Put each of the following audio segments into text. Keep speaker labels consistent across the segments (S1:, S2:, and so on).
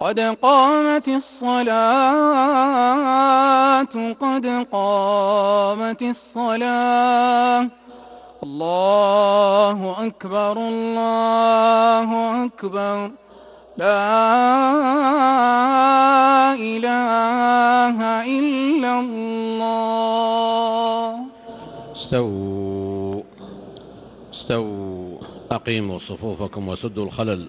S1: قد قامت الصلاة قد قامت الصلاة. الله أكبر الله أكبر. لا إله إلا الله.
S2: استووا استووا أقيموا صفوفكم وسدوا الخلل.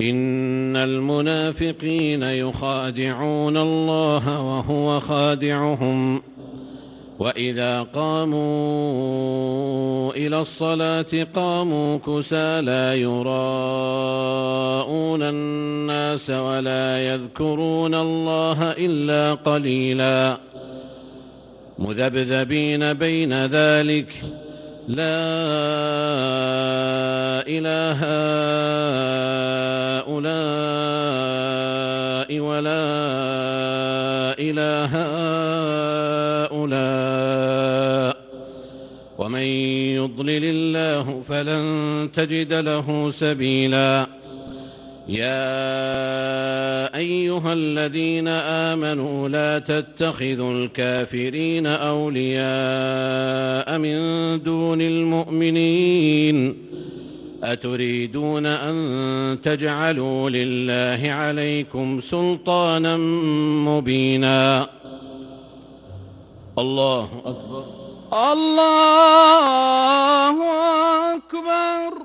S2: إن المنافقين يخادعون الله وهو خادعهم. وإذا قاموا إلى الصلاة قاموا كسى لا يراءون الناس ولا يذكرون الله إلا قليلا. مذبذبين بين ذلك. لا إله هؤلاء ولا إله هؤلاء. ومن يضلل الله فلن تجد له سبيلا. يا أيها الذين آمنوا لا تتخذوا الكافرين أولياء. من دون المؤمنين أتريدون أن تجعلوا لله عليكم سلطانا مبينا الله أكبر
S1: الله أكبر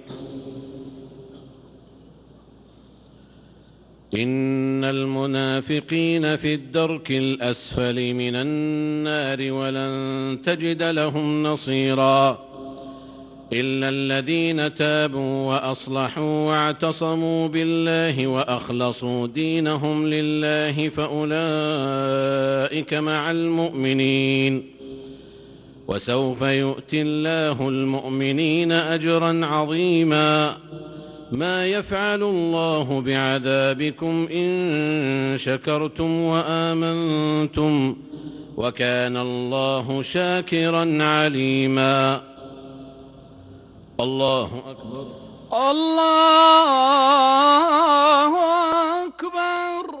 S2: إن المنافقين في الدرك الأسفل من النار ولن تجد لهم نصيرا إلا الذين تابوا وأصلحوا واعتصموا بالله وأخلصوا دينهم لله فأولئك مع المؤمنين وسوف يؤتي الله المؤمنين أجرا عظيما ما يفعل الله بعذابكم إن شكرتم وآمنتم وكان الله شاكرا عليما. الله أكبر.
S1: الله أكبر.